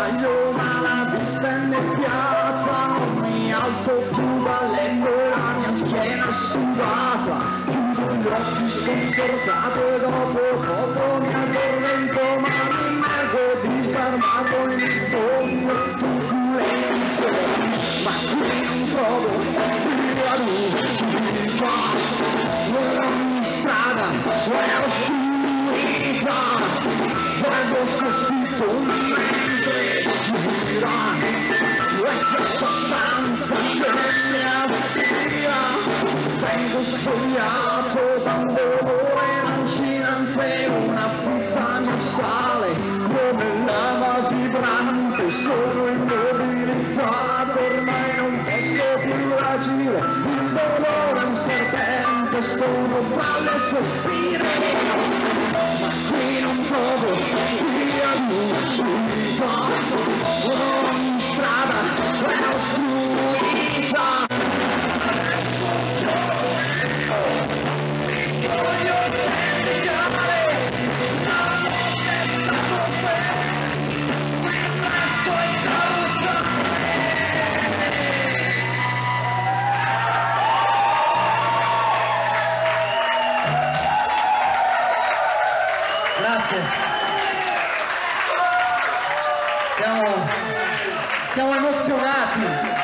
spiraglio ma la vista è nebbiata Non mi alzo più e la mia schiena sudata. Chiudo gli occhi sconfortato dopo poco mi addormento Ma mi immergo disarmato in sogno. Turbolento Ma qui non trovo via l'uscita Ogni strada è oscurità Guardo scoppito mentre marginire il dolore è un serpente solo tra le ma qui non trovo via d'uscita ogni strada è Grazie. Siamo, siamo emozionati.